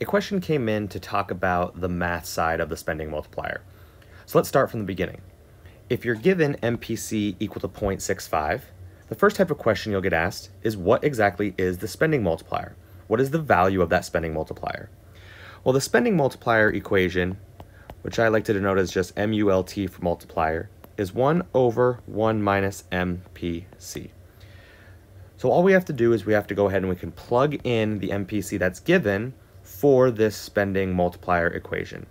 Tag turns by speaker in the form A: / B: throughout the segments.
A: a question came in to talk about the math side of the spending multiplier. So let's start from the beginning. If you're given MPC equal to 0.65, the first type of question you'll get asked is what exactly is the spending multiplier? What is the value of that spending multiplier? Well, the spending multiplier equation, which I like to denote as just MULT for multiplier, is 1 over 1 minus MPC. So all we have to do is we have to go ahead and we can plug in the MPC that's given for this spending multiplier equation.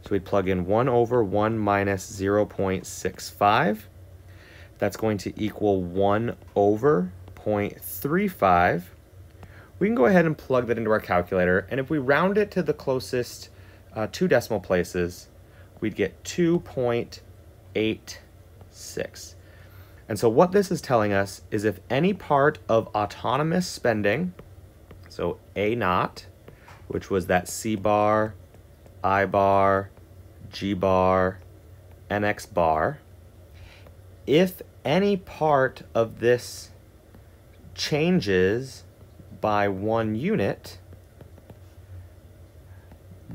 A: So we plug in 1 over 1 minus 0.65. That's going to equal 1 over 0.35. We can go ahead and plug that into our calculator, and if we round it to the closest uh, two decimal places, we'd get 2.86. And so what this is telling us is if any part of autonomous spending, so A naught, which was that C bar, I bar, G bar, NX bar, if any part of this changes by one unit,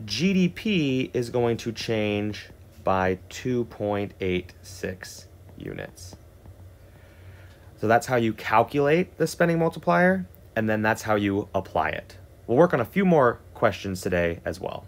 A: GDP is going to change by 2.86 units. So that's how you calculate the spending multiplier, and then that's how you apply it. We'll work on a few more questions today as well.